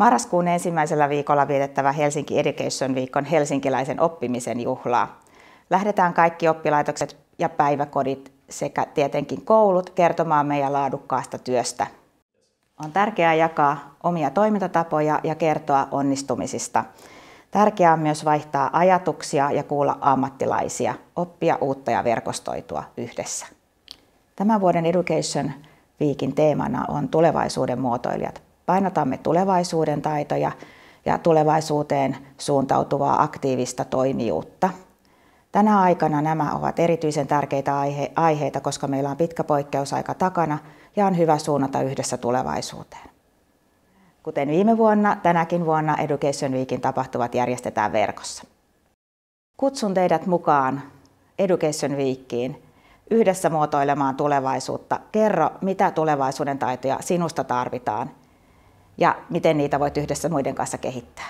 Marraskuun ensimmäisellä viikolla vietettävä Helsinki Education Week on helsinkiläisen oppimisen juhlaa. Lähdetään kaikki oppilaitokset ja päiväkodit sekä tietenkin koulut kertomaan meidän laadukkaasta työstä. On tärkeää jakaa omia toimintatapoja ja kertoa onnistumisista. Tärkeää on myös vaihtaa ajatuksia ja kuulla ammattilaisia, oppia uutta ja verkostoitua yhdessä. Tämän vuoden Education Weekin teemana on tulevaisuuden muotoilijat. Painotamme tulevaisuuden taitoja ja tulevaisuuteen suuntautuvaa aktiivista toimijuutta. Tänä aikana nämä ovat erityisen tärkeitä aihe- aiheita, koska meillä on pitkä poikkeusaika takana ja on hyvä suunnata yhdessä tulevaisuuteen. Kuten viime vuonna, tänäkin vuonna Education Weekin tapahtuvat järjestetään verkossa. Kutsun teidät mukaan Education Weekiin yhdessä muotoilemaan tulevaisuutta. Kerro, mitä tulevaisuuden taitoja sinusta tarvitaan ja miten niitä voit yhdessä muiden kanssa kehittää.